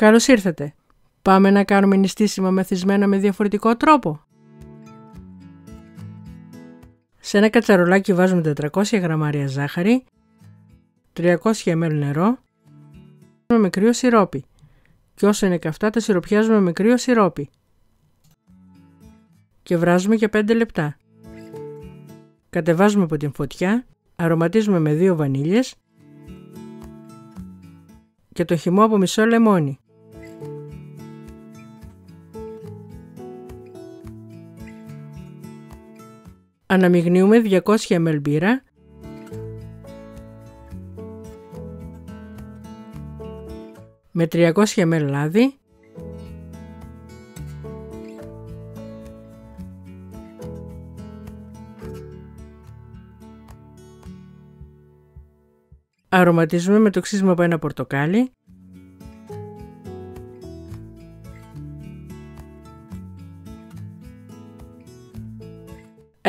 Καλώς ήρθατε. Πάμε να κάνουμε νηστίσιμα μεθυσμένα με διαφορετικό τρόπο. Σε ένα κατσαρολάκι βάζουμε 400 γραμμάρια ζάχαρη, 300 ml νερό, με κρύο σιρόπι και όσο είναι καυτά τα σιροπιάζουμε με κρύο σιρόπι και βράζουμε για 5 λεπτά. Κατεβάζουμε από την φωτιά, αρωματίζουμε με δύο βανίλιες και το χυμό από μισό λεμόνι. Αναμειγνύουμε 200 ml μπύρα. Με 300 ml λάδι. Αρωματίζουμε με το ξύσμα από ένα πορτοκάλι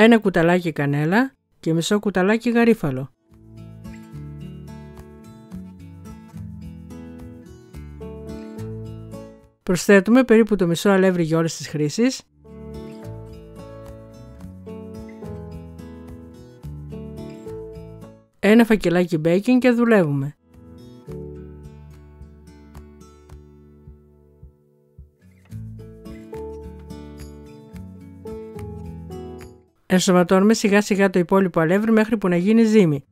ένα κουταλάκι κανέλα και μισό κουταλάκι γαρίφαλο. Προσθέτουμε περίπου το μισό αλεύρι για όλες τις χρήσεις. Ένα φακελάκι μπέικινγκ και δουλεύουμε. Ενσωματώνουμε σιγά σιγά το υπόλοιπο αλεύρι μέχρι που να γίνει ζύμη.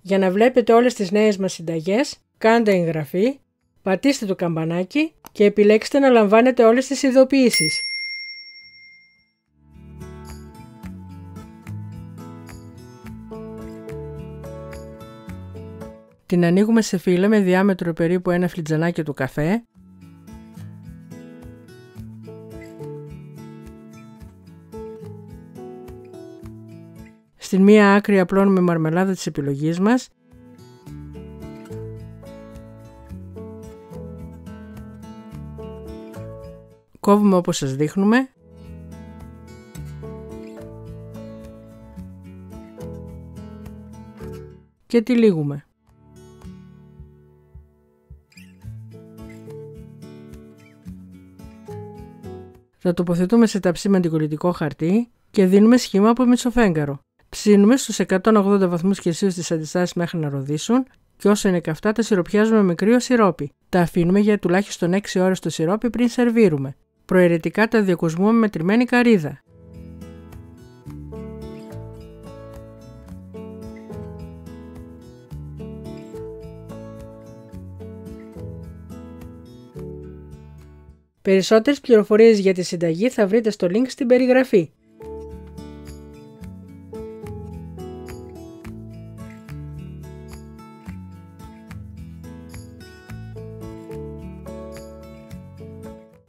Για να βλέπετε όλες τις νέες μας συνταγές, κάντε εγγραφή, πατήστε το καμπανάκι και επιλέξτε να λαμβάνετε όλες τις ειδοποιήσεις. Την ανοίγουμε σε φύλλα με διάμετρο περίπου ένα φλιτζανάκι του καφέ Στην μία άκρη απλώνουμε μαρμελάδα της επιλογής μας Κόβουμε όπως σας δείχνουμε και τυλίγουμε. Θα τοποθετούμε σε ταψί με αντικολλητικό χαρτί και δίνουμε σχήμα από μισοφέγγαρο. Ψήνουμε στους 180 βαθμούς Κελσίου στις αντιστάσεις μέχρι να ροδίσουν και όσο είναι καυτά τα σιροπιάζουμε με κρύο σιρόπι. Τα αφήνουμε για τουλάχιστον 6 ώρες στο σιρόπι πριν σερβίρουμε. Προαιρετικά τα διακοσμούμε με τριμμένη καρύδα. Περισσότερες πληροφορίες για τη συνταγή θα βρείτε στο link στην περιγραφή.